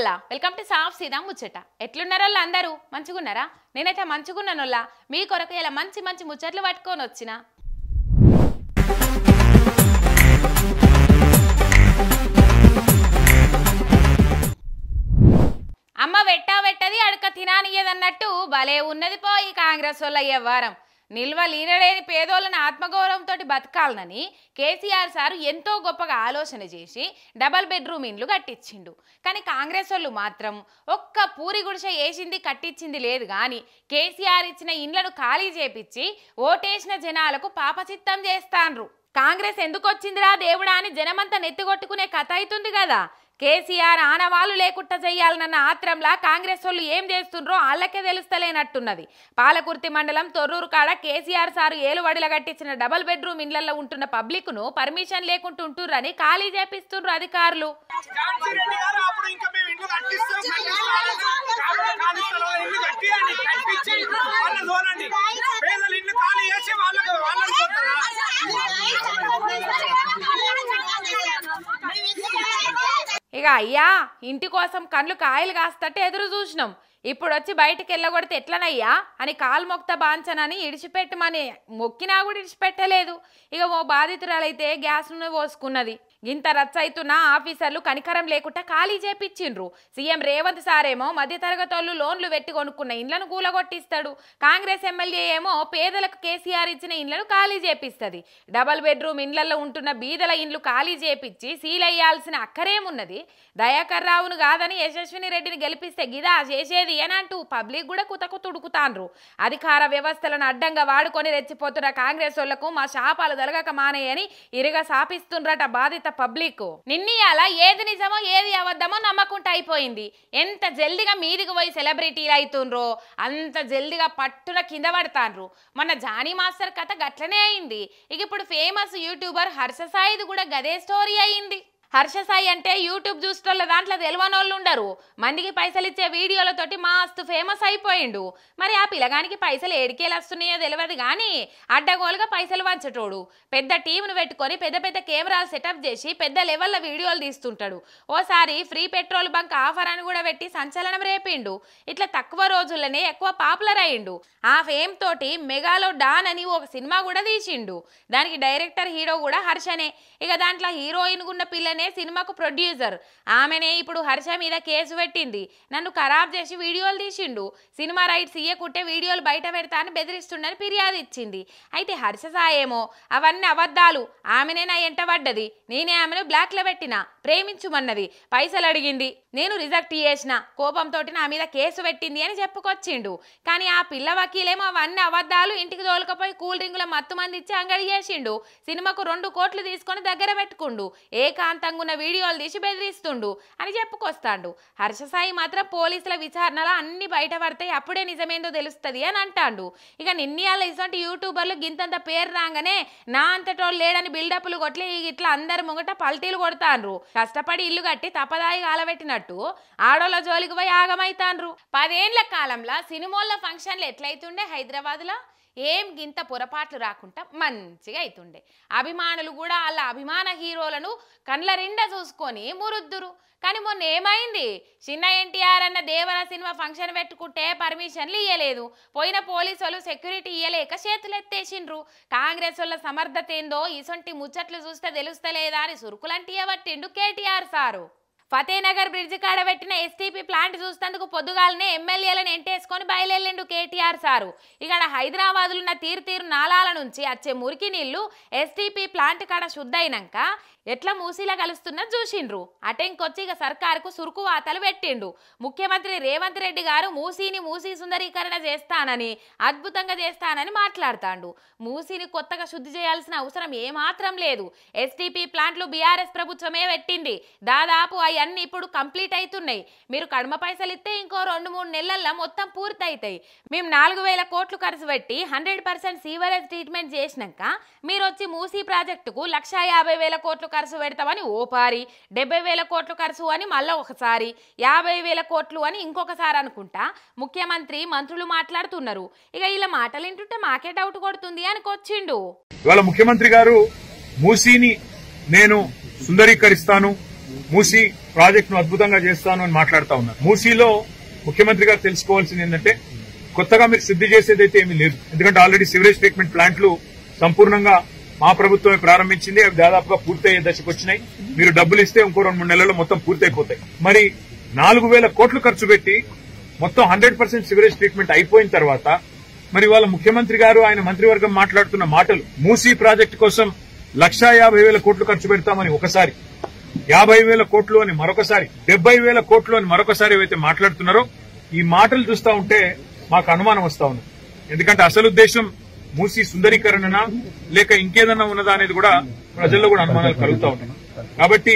మళ్ళా welcome to సాఫ్ సీదా ముచ్చట ఎట్లున్నారల్లా అందరూ? మంచిగున్నారా? నేనైతే మంచిగున్నానోళ్ళ మీ కొరకు ఇలా మంచి మంచి ముచ్చట్లు పట్టుకొని వచ్చిన. అమ్మ వెట్టా వెట్టది అడక తినానియదన్నట్టు భలే ఉన్నది పోయి కాంగ్రెస్ వాళ్ళ వ్యవహారం. నిల్వ లీనలేని పేదోళ్ళని ఆత్మగౌరవంతో బతకాలనని కేసీఆర్ సారు ఎంతో గొప్పగా ఆలోచన చేసి డబల్ బెడ్రూమ్ ఇండ్లు కట్టించిండు. కానీ కాంగ్రెస్ వాళ్ళు మాత్రం ఒక్క పూరి గుడిసె వేసింది కట్టించింది లేదు కానీ కేసీఆర్ ఇచ్చిన ఇండ్లను ఖాళీ చేపించి ఓటేసిన జనాలకు పాపచిత్తం చేస్తాన్రు. కాంగ్రెస్ ఎందుకు వచ్చిందిరా దేవుడా అని జనమంతా నెత్తిగొట్టుకునే కథ అవుతుంది కదా. కేసీఆర్ ఆనవాళ్ళు లేకుండా చేయాలన్న ఆత్రంలా కాంగ్రెస్ వాళ్ళు ఏం చేస్తుండ్రో వాళ్ళకే తెలుస్తలేనట్టున్నది. పాలకుర్తి మండలం తొర్రూరు కాడ కేసీఆర్ సారు ఏలువడిల కట్టించిన డబల్ బెడ్రూమ్ ఇండ్లలో ఉంటున్న పబ్లిక్ను పర్మిషన్ లేకుండా ఉంటుర్రని ఖాళీ చేపిస్తుండ్రు అధికారులు. ఝాన్సీ రెడ్డి గారు అప్పుడు ఇంకా మేము ఇల్లు కట్టిస్తాం కట్టిస్తాం కాబట్టి ఖాళీ స్థలంలో ఇల్లు కట్టియండి కట్టించి వాళ్ళని చూడండి పేదలు ఇల్లు ఖాళీ చేసి వాళ్ళకి వాళ్ళని చూస్తారా ఇక అయ్యా ఇంటి కోసం కళ్ళు కాయలు కాస్తట్టే ఎదురు చూసినాం. ఇప్పుడు వచ్చి బయటికి వెళ్ళగొడితే ఎట్లనయ్యా? అని కాలు మొక్త బాంచనని ఇడిచిపెట్టమని మొక్కినా కూడా ఇడిచిపెట్టలేదు. ఇక ఓ బాధితురాలైతే గ్యాస్ నూనె పోసుకున్నది. ఇంత రచ్చయితున్న ఆఫీసర్లు కనికరం లేకుండా ఖాళీ చేపిచ్చిండ్రు. సీఎం రేవంత్ సారేమో మధ్యతరగతోళ్ళు లోన్లు పెట్టి కొనుక్కున్న ఇండ్లను కూలగొట్టిస్తాడు. కాంగ్రెస్ ఎమ్మెల్యే ఏమో పేదలకు కేసీఆర్ ఇచ్చిన ఇండ్లను ఖాళీ చేపిస్తుంది. డబల్ బెడ్రూమ్ ఇండ్లలో ఉంటున్న బీదల ఇండ్లు ఖాళీ చేపిచ్చి సీల్ అయ్యాల్సిన అక్కరేమున్నది? దయాకర్ రావును కాదని యశస్విని రెడ్డిని గెలిపిస్తే గిదా చేసేది అని అంటూ పబ్లిక్ కూడా కుతకు తుడుకుతాండ్రు. అధికార వ్యవస్థలను అడ్డంగా వాడుకొని రెచ్చిపోతున్న కాంగ్రెస్ వాళ్ళకు మా శాపాలు దొరగక మానేయని ఇరుగా శాపిస్తుండ్రట బాధిత పబ్లిక్ నిన్నీయాల ఏది నిజమో ఏది అవద్దమో నమ్మకుండా అయిపోయింది. ఎంత జల్దిగా మీదికి పోయి సెలబ్రిటీలు అవుతుండ్రో అంత జల్దిగా పట్టున కింద పడతాండ్రు. మన జానీ మాస్టర్ కథ గట్లనే అయింది. ఇక ఇప్పుడు ఫేమస్ యూట్యూబర్ హర్ష సాయిది కూడా గదే స్టోరీ అయింది హర్ష సాయి అంటే యూట్యూబ్ చూసేటోళ్ళ దాంట్లో తెలియని వాళ్ళు ఉండరు. మందికి పైసలు ఇచ్చే వీడియోలతోటి మస్తు ఫేమస్ అయిపోయిండు. మరి ఆ పిల్లగానికి పైసలు ఏడికేలు వస్తున్నాయో తెలియదు కానీ అడ్డగోలుగా పైసలు వంచటోడు. పెద్ద టీంను పెట్టుకొని పెద్ద పెద్ద కెమెరాలు సెటప్ చేసి పెద్ద లెవెల్లో వీడియోలు తీస్తుంటాడు. ఓసారి ఫ్రీ పెట్రోల్ బంక్ ఆఫర్ అని కూడా పెట్టి సంచలనం రేపిండు. ఇట్లా తక్కువ రోజుల్లోనే ఎక్కువ పాపులర్ అయిండు ఆ ఫేమ్ తోటి మెగాలో డాన్ అని ఒక సినిమా కూడా తీసిండు. దానికి డైరెక్టర్ హీరో కూడా హర్షనే. ఇక దాంట్లో హీరోయిన్ ఉన్న పిల్లనే సినిమాకు ప్రొడ్యూసర్. ఆమెనే ఇప్పుడు హర్ష మీద కేసు పెట్టింది. నన్ను ఖరాబ్ చేసి వీడియోలు తీసిండు. సినిమా రైట్స్ ఇయ్యకుంటే వీడియోలు బయట పెడతా అని బెదిరిస్తుండని ఫిర్యాదు ఇచ్చింది. అయితే హర్ష సాయేమో అవన్నీ అబద్ధాలు. ఆమెనే నా ఎంట పడ్డది? నేనే ఆమెను బ్లాక్లో పెట్టిన? ప్రేమించుమన్నది. పైసలు అడిగింది. నేను రిజెక్ట్ చేసిన. కోపంతో నా మీద కేసు పెట్టింది అని చెప్పుకొచ్చిండు. కానీ ఆ పిల్ల వకీలేమో అవన్నీ అబద్ధాలు ఇంటికి తోలుకపోయి కూల్ డ్రింకుల మత్తు మంది ఇచ్చి అంగడి చేసిండు. సినిమాకు రెండు కోట్లు తీసుకొని దగ్గర పెట్టుకుండు. ఏకాంత ఉన్న వీడియోలు తీసి బెదిరిస్తుండు అని చెప్పుకొస్తాడు. హర్షసాయి మాత్రం పోలీసుల విచారణలో అన్ని బయటపడతాయి అప్పుడే నిజమేందో తెలుస్తుంది అని అంటాడు. ఇక నిన్నయాల ఇటువంటి యూట్యూబర్లు గింతంత పేరు రాగానే నా అంతటోళ్ళు లేడని బిల్డప్లు కొట్లి ఇట్లా అందరు ముంగట పల్టీలు కొడతాండ్రు. కష్టపడి ఇల్లు కట్టి తపదాయి కాలబెట్టినట్టు ఆడోళ్ళ జోలికి పోయి ఆగమైతాండ్రు. పదేండ్ల కాలంలో సినిమాల్లో ఫంక్షన్లు ఎట్లయితుండే హైదరాబాద్లో? ఏం గింత పొరపాట్లు రాకుండా మంచిగా అవుతుండే అభిమానులు కూడా వాళ్ళ అభిమాన హీరోలను కండ్ల నిండా చూసుకొని మురుద్దురు. కానీ మొన్న ఏమైంది? చిన్న ఎన్టీఆర్ అన్న దేవర సినిమా ఫంక్షన్ పెట్టుకుంటే పర్మిషన్లు ఇయ్యలేదు. పోయిన పోలీసు వాళ్ళు సెక్యూరిటీ ఇయ్యలేక చేతులు ఎత్తేసిండ్రు కాంగ్రెస్ వాళ్ళ సమర్థత ఏందో ఇసొంటి ముచ్చట్లు చూస్తే తెలుస్తలేదా అని సురుకులంటియబట్టిండు కేటీఆర్ సారు. ఫతేనగర్ బ్రిడ్జ్ కాడ పెట్టిన ఎస్టీపీ ప్లాంట్ చూసేందుకు పొద్దుగాలనే ఎమ్మెల్యేలను ఎంటేసుకొని బయలుదేరిండు కేటీఆర్ సారు. ఇక్కడ హైదరాబాద్లో ఉన్న తీరు తీరు నాలాల నుంచి వచ్చే మురికి నీళ్ళు ఎస్టీపీ ప్లాంట్ కాడ శుద్ధైనాక ఎట్లా మూసీలా కలుస్తున్న చూసిండ్రు. అటెంకొచ్చి ఇక సర్కారుకు సురుకు వాతలు పెట్టిండు. ముఖ్యమంత్రి రేవంత్ రెడ్డి గారు మూసీని మూసీ సుందరీకరణ చేస్తానని అద్భుతంగా చేస్తానని మాట్లాడుతాండు. మూసీని కొత్తగా శుద్ధి చేయాల్సిన అవసరం ఏమాత్రం లేదు. ఎస్టీపీ ప్లాంట్లు బీఆర్ఎస్ ప్రభుత్వమే పెట్టింది. దాదాపు అన్నీ ఇప్పుడు కంప్లీట్ అవుతున్నాయి మీరు కడమ పైసలు ఇస్తే ఇంకో రెండు మూడు నెలల్లో మొత్తం పూర్తి అవుతాయి మేము నాలుగు వేల కోట్లు ఖర్చు పెట్టి హండ్రెడ్ పర్సెంట్ సీవరేజ్ ట్రీట్మెంట్ చేసినాక మీరు వచ్చి మూసీ ప్రాజెక్టుకు లక్ష యాభై వేల కోట్లు ఖర్చు పెడతామని ఓపారి డెబ్బై వేల కోట్లు ఖర్చు అని మళ్ళీ ఒకసారి యాభై వేల కోట్లు అని ఇంకొకసారి అనుకుంటా ముఖ్యమంత్రి మంత్రులు మాట్లాడుతున్నారు. ఇక ఇలా మాటలు వింటుంటే మాకే డౌట్ కొడుతుంది అనుకొచ్చిండు ఇవాళ ముఖ్యమంత్రి గారు మూసీని నేను సుందరీకరిస్తాను. మూసీ ప్రాజెక్ట్ను అద్భుతంగా చేస్తాను అని మాట్లాడుతా ఉన్నారు. మూసీలో ముఖ్యమంత్రి గారు తెలుసుకోవాల్సింది ఏంటంటే కొత్తగా మీరు సిద్ధి చేసేదైతే ఏమీ లేదు. ఎందుకంటే ఆల్రెడీ సివరేజ్ ట్రీట్మెంట్ ప్లాంట్లు సంపూర్ణంగా మా ప్రభుత్వమే ప్రారంభించింది. అవి దాదాపుగా పూర్తయ్యే దశకు వచ్చినాయి. మీరు డబ్బులు ఇస్తే ఇంకో రెండు మూడు నెలల్లో మొత్తం పూర్తయిపోతాయి. మరి నాలుగు వేల కోట్లు ఖర్చు పెట్టి మొత్తం హండ్రెడ్ పర్సెంట్ సివరేజ్ ట్రీట్మెంట్ అయిపోయిన తర్వాత మరి వాళ్ళ ముఖ్యమంత్రి గారు ఆయన మంత్రివర్గం మాట్లాడుతున్న మాటలు మూసీ ప్రాజెక్టు కోసం లక్షా యాభై వేల కోట్లు ఖర్చు పెడతామని ఒకసారి యాభై వేల కోట్లు అని మరొకసారి డెబ్బై వేల కోట్లు అని మరొకసారి ఏవైతే మాట్లాడుతున్నారో ఈ మాటలు చూస్తా ఉంటే మాకు అనుమానం వస్తా ఉంది. ఎందుకంటే అసలు ఉద్దేశం మూసి సుందరీకరణనా లేక ఇంకేదన్నా ఉన్నదా అనేది కూడా ప్రజల్లో కూడా అనుమానాలు కలుగుతా ఉన్నాయి. కాబట్టి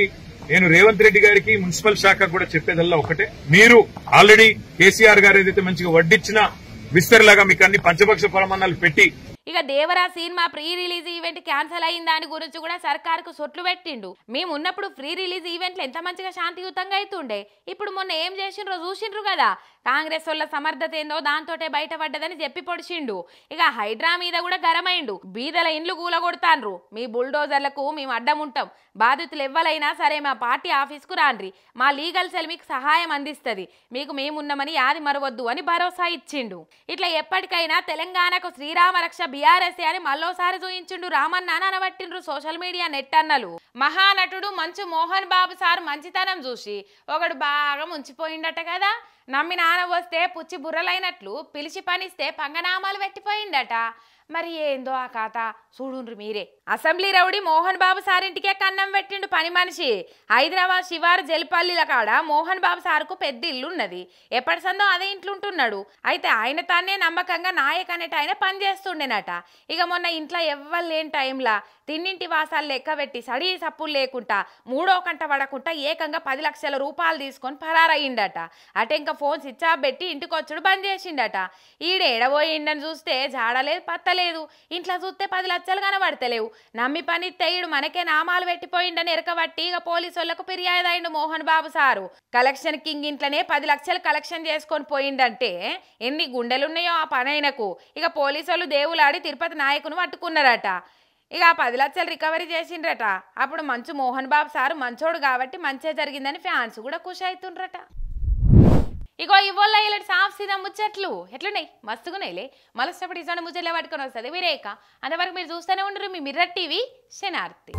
నేను రేవంత్ రెడ్డి గారికి మున్సిపల్ శాఖ కూడా చెప్పేదల్లా ఒకటే. మీరు ఆల్రెడీ కేసీఆర్ గారు ఏదైతే మంచిగా వడ్డిచ్చినా విస్తరిలాగా మీకు అన్ని పంచపక్ష పరమాన్నాలు పెట్టి ఇక Devara cinema pre release event cancel అయిన దాని గురించి కూడా సర్కార్కు సొట్లు పెట్టిండు. మేము ఉన్నప్పుడు ప్రీ రిలీజ్ ఈవెంట్లు ఎంత మంచిగా శాంతియుతంగా అవుతుండే ఇప్పుడు మొన్న ఏం చేసిండ్రో చూసిండ్రు కదా. కాంగ్రెస్ వాళ్ళ సమర్థత ఏందో దాంతోటే బయటపడ్డదని చెప్పి పొడిచిండు. ఇక హైడ్రా మీద కూడా గరమైండు బీదల ఇండ్లు కూలగొడతాన్రు మీ బుల్డోజర్లకు మేము అడ్డం ఉంటాం. బాధితులు ఎవ్వలైనా సరే మా పార్టీ ఆఫీస్కు రాండ్రి. మా లీగల్ సెల్ మీకు సహాయం అందిస్తుంది. మీకు మేమున్నామని యాది మరవద్దు అని భరోసా ఇచ్చిండు. ఇట్లా ఎప్పటికైనా తెలంగాణకు శ్రీరామ రక్ష బీఆర్ఎస్ అని మళ్ళోసారి చూయించిండు రామన్న అనబట్టిండ్రు సోషల్ మీడియా నెట్ అన్నలు మహానటుడు మంచు మోహన్ బాబు సార్ మంచితనం చూసి ఒకడు బాగా ముంచిపోయిండట కదా. నమ్మి నాన్న వస్తే పుచ్చి బుర్రలైనట్లు పిలిచి పనిస్తే పంగనామాలు పెట్టిపోయిండట మరి ఏందో ఆ కథ చూడుండ్రు మీరే. అసెంబ్లీ రౌడీ మోహన్ బాబు సారింటికే కన్నం పెట్టిండు పని మనిషి. హైదరాబాద్ శివారు జల్పల్లిల కాడ మోహన్ బాబు సార్కు పెద్ద ఇల్లు ఉన్నది ఎప్పటి సందో అదే ఇంట్లో ఉంటున్నాడు అయితే ఆయన తానే నమ్మకంగా నాయక్ అనేట ఆయన పని చేస్తుండేనట ఇక మొన్న ఇంట్లో ఎవ్వరు లేని టైంలా తిన్నింటి వాసాలు లెక్క పెట్టి సడి సప్పులు లేకుండా మూడో కంట పడకుండా ఏకంగా పది లక్షల రూపాయలు తీసుకొని పరారయ్యిండట అటే ఇంకా ఫోన్ స్విచ్ ఆఫ్ పెట్టి ఇంటికి బంద్ చేసిండట. ఈడేడబోయిండని చూస్తే జాడలేదు పత్తలేదు. ఇంట్లో చూస్తే పది లక్షలు కనబడతలేవు. నమ్మి పని తెయ్యుడు మనకే నామాలు పెట్టిపోయిండని ఎరకబట్టి ఇక పోలీసు వాళ్ళకు ఫిర్యాదు అయిండు Mohan Babu sir. Collection king ఇంట్లోనే పది లక్షలు కలెక్షన్ చేసుకొని పోయిండంటే ఎన్ని గుండెలున్నాయో ఆ పనైనకు. ఇక పోలీసు వాళ్ళు దేవులాడి తిరుపతి నాయకును పట్టుకున్నారట. ఇక ఆ పది లక్షలు రికవరీ చేసిండ్రట. అప్పుడు మంచు మోహన్ బాబు సారు మంచోడు కాబట్టి మంచిగా జరిగిందని ఫ్యాన్స్ కూడా ఖుషి అవుతుండ్రట ఇగో ఇవ్వల్ల ఇలాంటి సాఫ్ సీదా ముచ్చట్లు. ఎట్లున్నాయి? మస్తుగున్నాయిలే. మలసేపటి ఇజాన ముచ్చట్లే పట్టుకొని వస్తుంది? విరేక అంతవరకు మీరు చూస్తూనే ఉండరు మీ మిర్రర్ టీవీ. శనార్తి.